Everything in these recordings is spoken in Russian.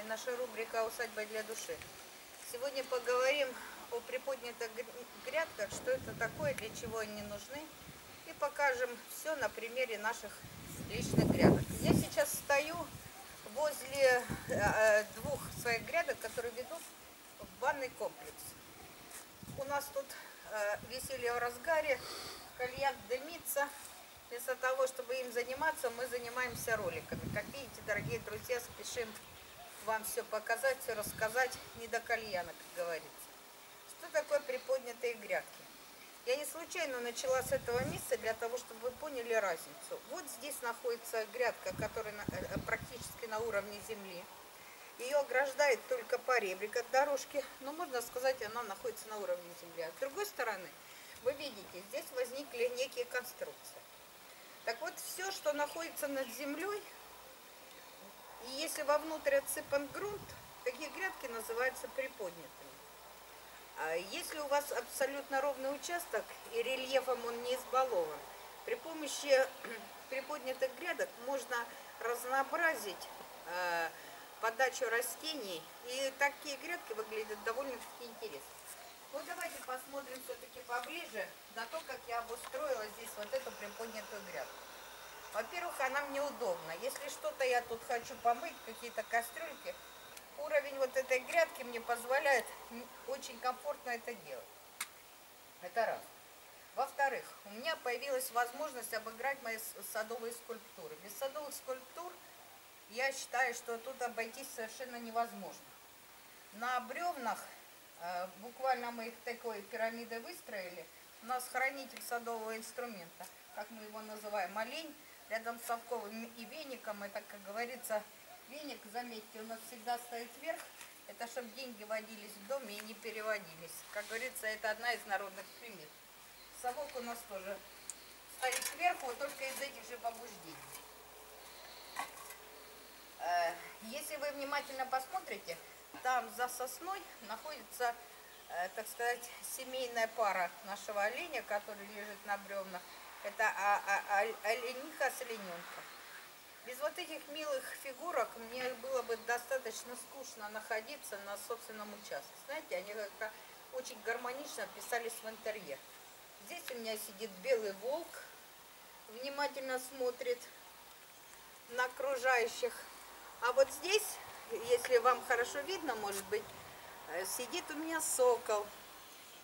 и наша рубрика «Усадьба для души». Сегодня поговорим о приподнятых грядках, что это такое, для чего они нужны, и покажем все на примере наших личных грядок. Я сейчас стою возле э, двух своих грядок, которые ведут в банный комплекс. У нас тут э, веселье в разгаре, кальян дымится, Вместо того, чтобы им заниматься, мы занимаемся роликами. Как видите, дорогие друзья, спешим вам все показать, все рассказать, не до кальяна, как говорится. Что такое приподнятые грядки? Я не случайно начала с этого места для того, чтобы вы поняли разницу. Вот здесь находится грядка, которая э, практически на уровне земли. Ее ограждает только поребрик от дорожки, но можно сказать, она находится на уровне земли. А с другой стороны, вы видите, здесь возникли некие конструкции. Так вот, все, что находится над землей, и если вовнутрь отсыпан грунт, такие грядки называются приподнятыми. А если у вас абсолютно ровный участок и рельефом он не избалован, при помощи приподнятых грядок можно разнообразить э, подачу растений, и такие грядки выглядят довольно-таки интересно. Вот давайте посмотрим все-таки поближе на то, как я обустроила здесь вот эту приподнятую грядку. Во-первых, она мне удобна. Если что-то я тут хочу помыть, какие-то кастрюльки, уровень вот этой грядки мне позволяет очень комфортно это делать. Это раз. Во-вторых, у меня появилась возможность обыграть мои садовые скульптуры. Без садовых скульптур я считаю, что тут обойтись совершенно невозможно. На бревнах Э, буквально мы их такой пирамидой выстроили. У нас хранитель садового инструмента, как мы его называем, олень, рядом с совковым и веником. Это, как говорится, веник, заметьте, у нас всегда стоит вверх. Это чтобы деньги водились в доме и не переводились. Как говорится, это одна из народных примет. Совок у нас тоже стоит сверху, только из этих же побуждений. Э, если вы внимательно посмотрите, там за сосной находится, э, так сказать, семейная пара нашего оленя, который лежит на бревнах. Это а, а, а, олениха с олененком. Без вот этих милых фигурок мне было бы достаточно скучно находиться на собственном участке. Знаете, они как-то очень гармонично вписались в интерьер. Здесь у меня сидит белый волк, внимательно смотрит на окружающих. А вот здесь если вам хорошо видно, может быть, э, сидит у меня сокол.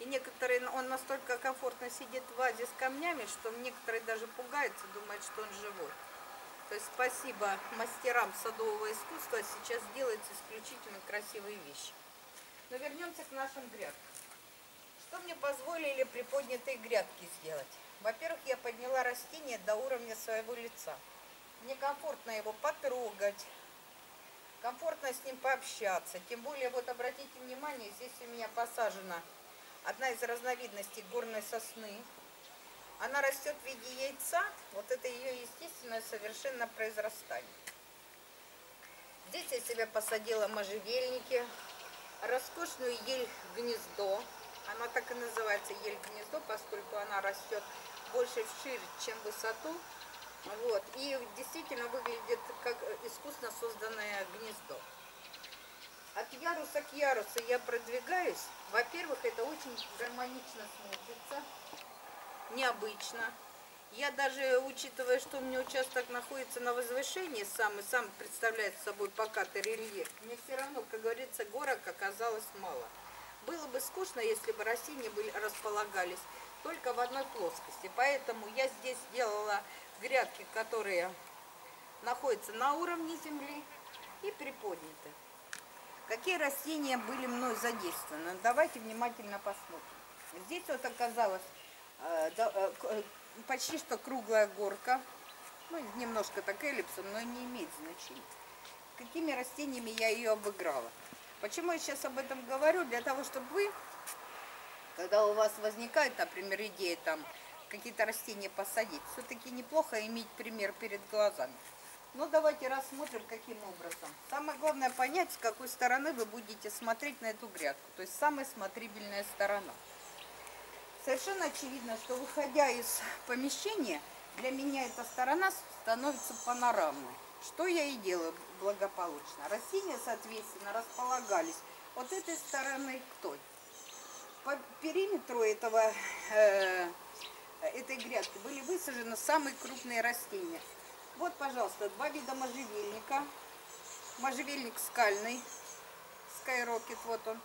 И некоторые, он настолько комфортно сидит в вазе с камнями, что некоторые даже пугаются, думают, что он живой. То есть спасибо мастерам садового искусства, сейчас делаются исключительно красивые вещи. Но вернемся к нашим грядкам. Что мне позволили приподнятые грядки сделать? Во-первых, я подняла растение до уровня своего лица. Мне комфортно его потрогать, комфортно с ним пообщаться. Тем более, вот обратите внимание, здесь у меня посажена одна из разновидностей горной сосны. Она растет в виде яйца, вот это ее естественное совершенно произрастание. Здесь я себе посадила можжевельники, роскошную ель-гнездо. Она так и называется ель-гнездо, поскольку она растет больше вширь, чем в высоту. Вот. И действительно выглядит как искусно созданное гнездо. От яруса к ярусу я продвигаюсь. Во-первых, это очень гармонично смотрится, необычно. Я даже, учитывая, что у меня участок находится на возвышении, сам и сам представляет собой покатый рельеф, мне все равно, как говорится, горок оказалось мало. Было бы скучно, если бы растения были, располагались только в одной плоскости. Поэтому я здесь сделала грядки, которые находятся на уровне земли и приподняты. Какие растения были мной задействованы? Давайте внимательно посмотрим. Здесь вот оказалось э, э, э, почти что круглая горка. Ну, немножко так эллипсом, но не имеет значения. Какими растениями я ее обыграла? Почему я сейчас об этом говорю? Для того, чтобы вы, когда у вас возникает, например, идея там какие-то растения посадить. Все-таки неплохо иметь пример перед глазами. Ну, давайте рассмотрим, каким образом. Самое главное понять, с какой стороны вы будете смотреть на эту грядку. То есть самая смотрибельная сторона. Совершенно очевидно, что выходя из помещения, для меня эта сторона становится панорамной. что я и делаю благополучно. Растения, соответственно, располагались от этой стороны к той. По периметру этого, э, этой грядки были высажены самые крупные растения. Вот, пожалуйста, два вида можжевельника. Можжевельник скальный, Skyrocket, вот он.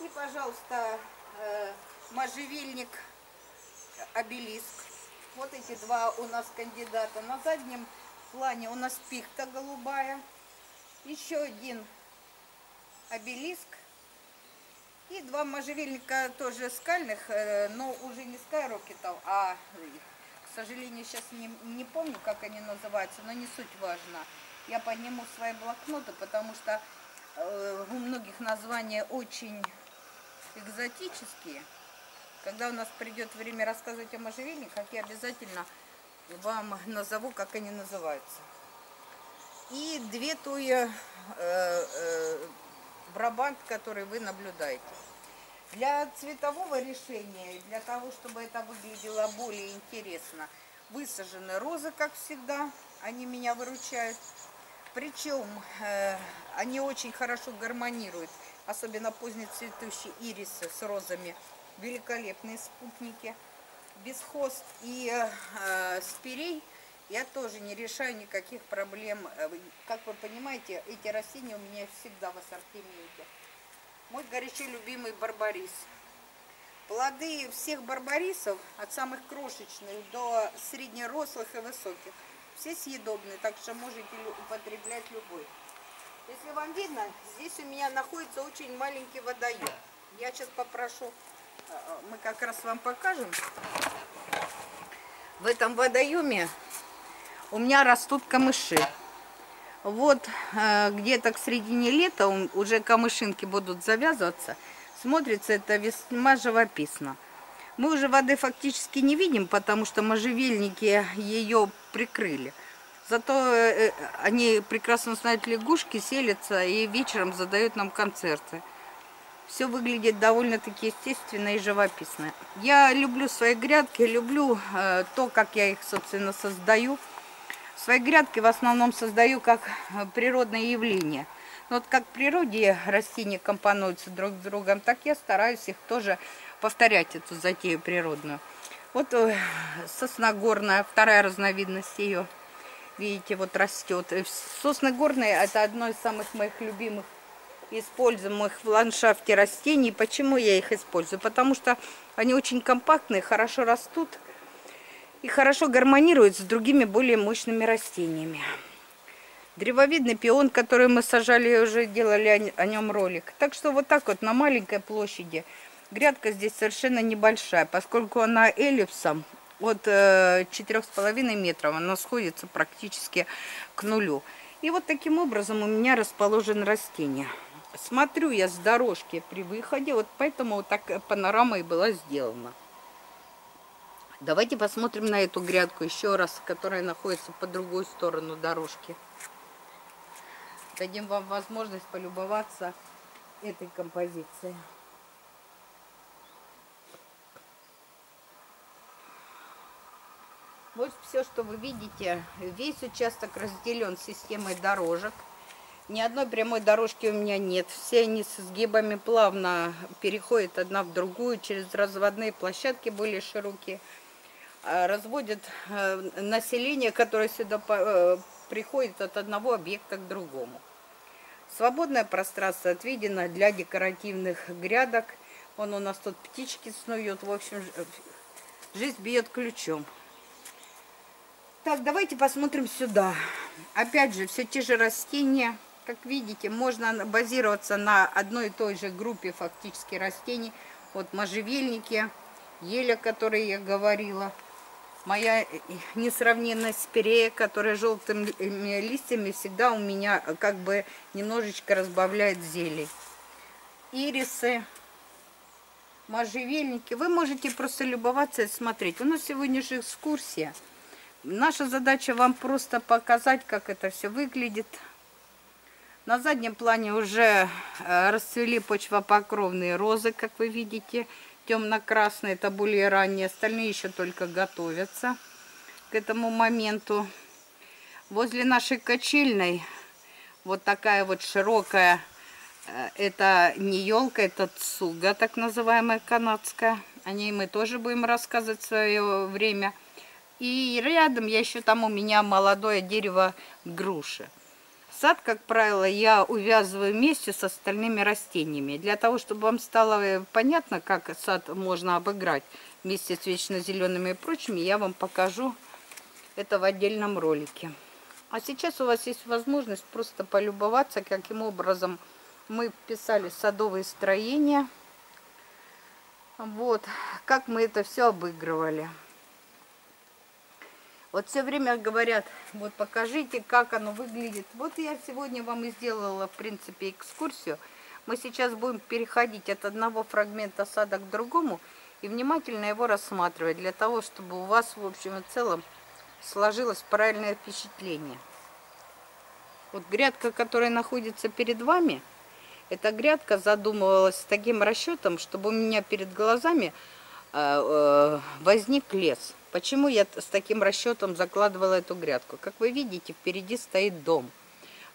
И, пожалуйста, э, можжевельник обелиск. Вот эти два у нас кандидата. На заднем плане у нас пихта голубая. Еще один обелиск. И два можжевельника тоже скальных, э, но уже не скайрокетов, а, сожалению, сейчас не, не помню, как они называются, но не суть важна. Я подниму свои блокноты, потому что э, у многих названия очень экзотические. Когда у нас придет время рассказывать о можжевельниках, я обязательно вам назову, как они называются. И две туя э, э, брабант, который вы наблюдаете. Для цветового решения, для того, чтобы это выглядело более интересно, высажены розы, как всегда, они меня выручают. Причем э, они очень хорошо гармонируют, особенно позднецветущие ирисы с розами великолепные спутники. Бесхост и э, спирей я тоже не решаю никаких проблем. Э, как вы понимаете, эти растения у меня всегда в ассортименте. Мой горячо любимый барбарис. Плоды всех барбарисов, от самых крошечных до среднерослых и высоких, все съедобные, так что можете употреблять любой. Если вам видно, здесь у меня находится очень маленький водоем. Я сейчас попрошу мы как раз вам покажем. В этом водоеме у меня растут камыши. Вот э, где-то к середине лета уже камышинки будут завязываться. Смотрится это весьма живописно. Мы уже воды фактически не видим, потому что можжевельники ее прикрыли. Зато э, э, они прекрасно знают лягушки, селятся и вечером задают нам концерты все выглядит довольно-таки естественно и живописно. Я люблю свои грядки, люблю то, как я их, собственно, создаю. Свои грядки в основном создаю как э, природное явление. Но вот как в природе растения компонуются друг с другом, так я стараюсь их тоже повторять, эту затею природную. Вот э, сосна горная, вторая разновидность ее, видите, вот растет. Сосны горные – это одно из самых моих любимых используемых в ландшафте растений. Почему я их использую? Потому что они очень компактные, хорошо растут и хорошо гармонируют с другими более мощными растениями. Древовидный пион, который мы сажали, уже делали о нем ролик. Так что вот так вот на маленькой площади. Грядка здесь совершенно небольшая, поскольку она эллипсом от 4,5 э, метров, она сходится практически к нулю. И вот таким образом у меня расположены растения смотрю я с дорожки при выходе, вот поэтому вот так панорама и была сделана. Давайте посмотрим на эту грядку еще раз, которая находится по другую сторону дорожки. Дадим вам возможность полюбоваться этой композицией. Вот все, что вы видите, весь участок разделен системой дорожек. Ни одной прямой дорожки у меня нет. Все они с изгибами плавно переходят одна в другую через разводные площадки более широкие. А, разводят э, население, которое сюда э, приходит от одного объекта к другому. Свободное пространство отведено для декоративных грядок. Вон у нас тут птички снуют. В общем, жизнь бьет ключом. Так, давайте посмотрим сюда. Опять же, все те же растения как видите, можно базироваться на одной и той же группе фактически растений. Вот можжевельники, ель, о которой я говорила. Моя несравненная спирея, которая желтыми листьями всегда у меня как бы немножечко разбавляет зелень. Ирисы, можжевельники. Вы можете просто любоваться и смотреть. У нас сегодня же экскурсия. Наша задача вам просто показать, как это все выглядит. На заднем плане уже э, расцвели почвопокровные розы, как вы видите. Темно-красные, это более ранние. Остальные еще только готовятся к этому моменту. Возле нашей качельной вот такая вот широкая, э, это не елка, это цуга, так называемая канадская. О ней мы тоже будем рассказывать в свое время. И рядом я еще там у меня молодое дерево груши. Сад, как правило, я увязываю вместе с остальными растениями. Для того, чтобы вам стало э, понятно, как сад можно обыграть вместе с вечно зелеными и прочими, я вам покажу это в отдельном ролике. А сейчас у вас есть возможность просто полюбоваться, каким образом мы вписали садовые строения. Вот, как мы это все обыгрывали. Вот все время говорят, вот покажите, как оно выглядит. Вот я сегодня вам и сделала, в принципе, экскурсию. Мы сейчас будем переходить от одного фрагмента сада к другому и внимательно его рассматривать, для того, чтобы у вас, в общем и целом, сложилось правильное впечатление. Вот грядка, которая находится перед вами, эта грядка задумывалась с таким расчетом, чтобы у меня перед глазами возник лес. Почему я с таким расчетом закладывала эту грядку? Как вы видите, впереди стоит дом.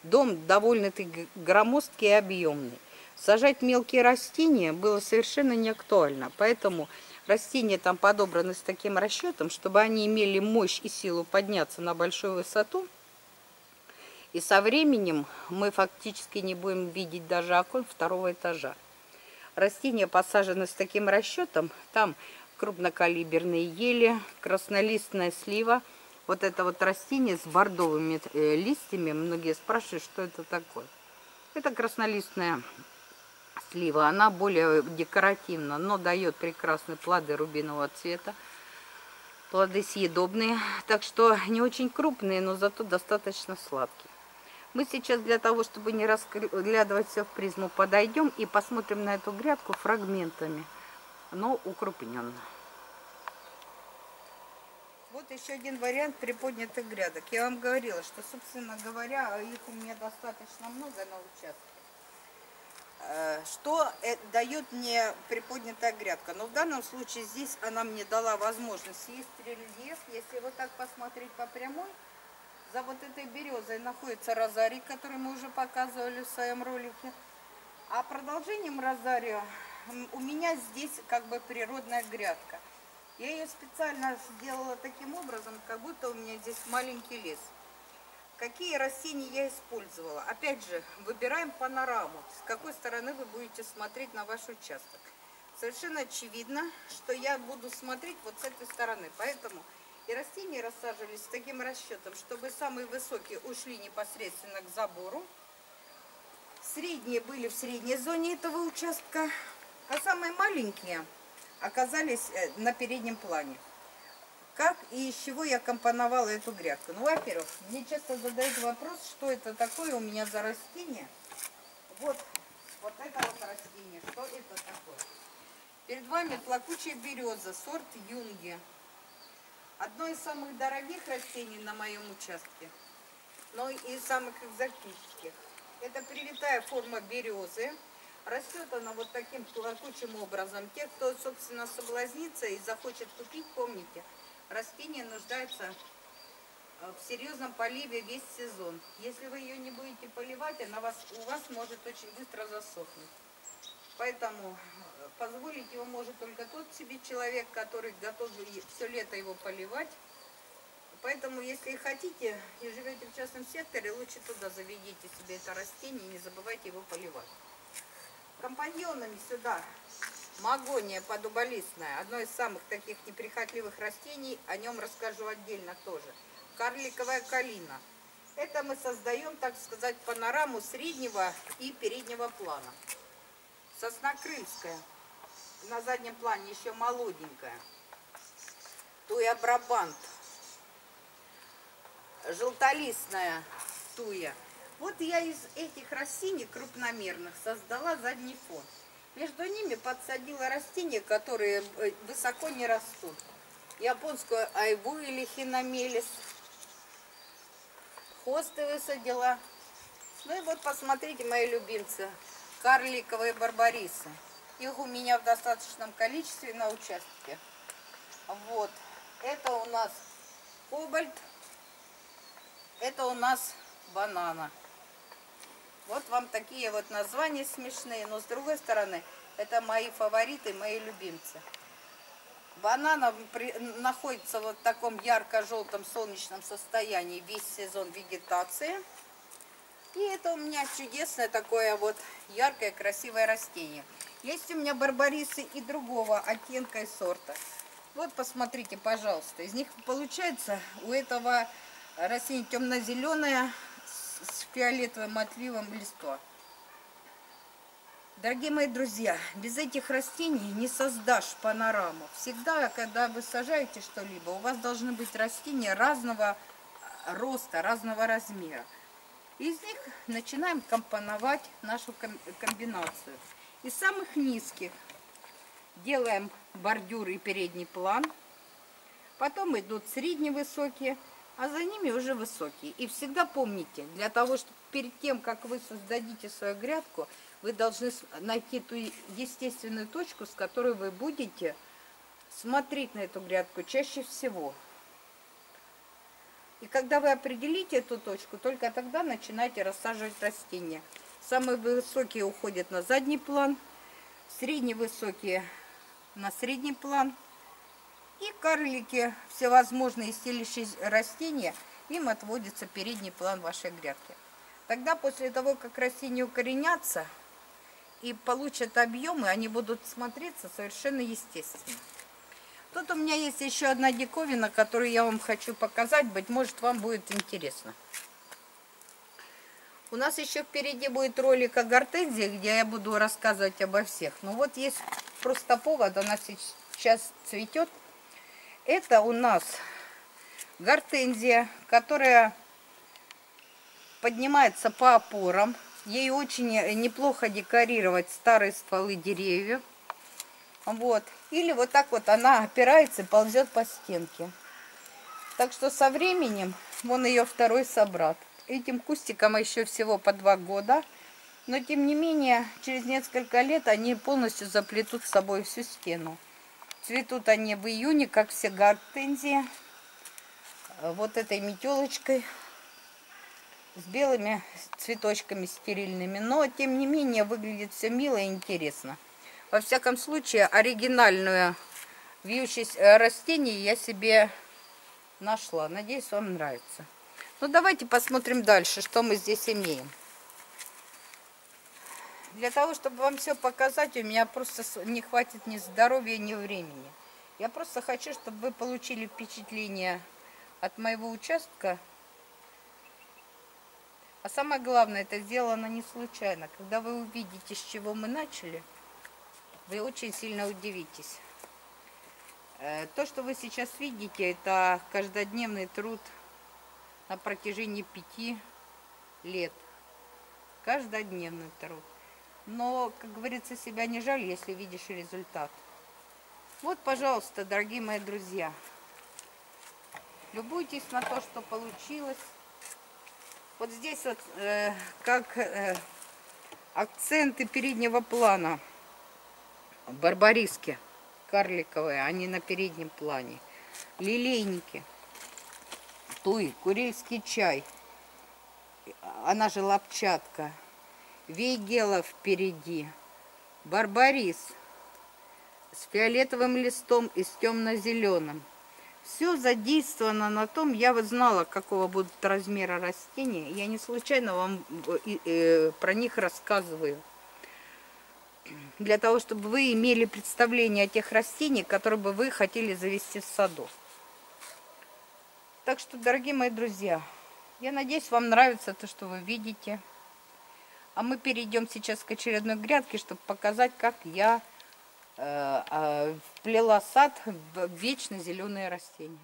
Дом довольно-таки громоздкий и объемный. Сажать мелкие растения было совершенно не актуально, поэтому растения там подобраны с таким расчетом, чтобы они имели мощь и силу подняться на большую высоту. И со временем мы фактически не будем видеть даже окон второго этажа. Растения посажены с таким расчетом, там крупнокалиберные ели, краснолистная слива. Вот это вот растение с бордовыми э, листьями. Многие спрашивают, что это такое. Это краснолистная слива. Она более декоративна, но дает прекрасные плоды рубинового цвета. Плоды съедобные, так что не очень крупные, но зато достаточно сладкие. Мы сейчас для того, чтобы не разглядывать все в призму, подойдем и посмотрим на эту грядку фрагментами, но укрупненно. Вот еще один вариант приподнятых грядок. Я вам говорила, что, собственно говоря, их у меня достаточно много на участке. Э, что э, дает мне приподнятая грядка? Но в данном случае здесь она мне дала возможность. Есть рельеф, если вот так посмотреть по прямой, за вот этой березой находится розарий, который мы уже показывали в своем ролике. А продолжением розария у меня здесь как бы природная грядка. Я ее специально сделала таким образом, как будто у меня здесь маленький лес. Какие растения я использовала? Опять же, выбираем панораму, с какой стороны вы будете смотреть на ваш участок. Совершенно очевидно, что я буду смотреть вот с этой стороны, поэтому и растения рассаживались с таким расчетом, чтобы самые высокие ушли непосредственно к забору, средние были в средней зоне этого участка, а самые маленькие оказались э, на переднем плане. Как и из чего я компоновала эту грядку? Ну, во-первых, мне часто задают вопрос, что это такое у меня за растение. Вот, вот это вот растение, что это такое? Перед вами плакучая береза, сорт юнги. Одно из самых дорогих растений на моем участке, но и самых экзотических. Это привитая форма березы. Растет она вот таким плакучим образом. Те, кто, собственно, соблазнится и захочет купить, помните, растение нуждается э, в серьезном поливе весь сезон. Если вы ее не будете поливать, она у вас может очень быстро засохнуть. Поэтому позволить его может только тот себе человек, который готов все лето его поливать. Поэтому, если хотите и живете в частном секторе, лучше туда заведите себе это растение и не забывайте его поливать. Компаньонами сюда магония подуболистная, одно из самых таких неприхотливых растений, о нем расскажу отдельно тоже. Карликовая калина. Это мы создаем, так сказать, панораму среднего и переднего плана. Сосна крымская. На заднем плане еще молоденькая. Туя брабант. Желтолистная туя. Вот я из этих растений крупномерных создала задний фон. Между ними подсадила растения, которые э, высоко не растут. Японскую айву или хиномелис. Хосты высадила. Ну и вот посмотрите мои любимцы карликовые барбарисы. Их у меня в достаточном количестве на участке. Вот. Это у нас кобальт. Это у нас банана. Вот вам такие вот названия смешные, но с другой стороны, это мои фавориты, мои любимцы. Банана находится вот в таком ярко-желтом солнечном состоянии весь сезон вегетации. И это у меня чудесное такое вот яркое, красивое растение. Есть у меня барбарисы и другого оттенка и сорта. Вот посмотрите, пожалуйста. Из них получается у этого растения темно-зеленое с фиолетовым отливом листва. Дорогие мои друзья, без этих растений не создашь панораму. Всегда, когда вы сажаете что-либо, у вас должны быть растения разного роста, разного размера. Из них начинаем компоновать нашу комбинацию. Из самых низких делаем бордюр и передний план. Потом идут средневысокие, а за ними уже высокие. И всегда помните, для того, чтобы перед тем, как вы создадите свою грядку, вы должны найти ту естественную точку, с которой вы будете смотреть на эту грядку чаще всего. И когда вы определите эту точку, только тогда начинайте рассаживать растения. Самые высокие уходят на задний план, средние высокие на средний план. И карлики, всевозможные стелющие растения, им отводится передний план вашей грядки. Тогда после того, как растения укоренятся и получат объемы, они будут смотреться совершенно естественно. Тут у меня есть еще одна диковина, которую я вам хочу показать. Быть может, вам будет интересно. У нас еще впереди будет ролик о гортензии, где я буду рассказывать обо всех. Но вот есть просто повод, она сейчас цветет. Это у нас гортензия, которая поднимается по опорам. Ей очень неплохо декорировать старые стволы деревьев. Вот. Или вот так вот она опирается и ползет по стенке. Так что со временем, вон ее второй собрат. Этим кустикам еще всего по два года. Но тем не менее, через несколько лет они полностью заплетут с собой всю стену. Цветут они в июне, как все гортензии. Вот этой метелочкой с белыми цветочками стерильными. Но, тем не менее, выглядит все мило и интересно. Во всяком случае, оригинальную вьющееся э, растение я себе нашла. Надеюсь, вам нравится. Ну, давайте посмотрим дальше, что мы здесь имеем. Для того, чтобы вам все показать, у меня просто не хватит ни здоровья, ни времени. Я просто хочу, чтобы вы получили впечатление от моего участка. А самое главное, это сделано не случайно. Когда вы увидите, с чего мы начали, вы очень сильно удивитесь. Э, то, что вы сейчас видите, это каждодневный труд на протяжении пяти лет. Каждодневный труд. Но, как говорится, себя не жаль, если видишь результат. Вот, пожалуйста, дорогие мои друзья, любуйтесь на то, что получилось. Вот здесь вот э, как э, акценты переднего плана – барбариски карликовые, они на переднем плане. Лилейники, туй, курильский чай, она же лапчатка. Вейгела впереди, барбарис с фиолетовым листом и с темно-зеленым. Все задействовано на том, я вот знала, какого будут размера растения. Я не случайно вам э, э, про них рассказываю для того, чтобы вы имели представление о тех растениях, которые бы вы хотели завести в саду. Так что, дорогие мои друзья, я надеюсь, вам нравится то, что вы видите. А мы перейдем сейчас к очередной грядке, чтобы показать, как я э, э, вплела сад в вечно зеленые растения.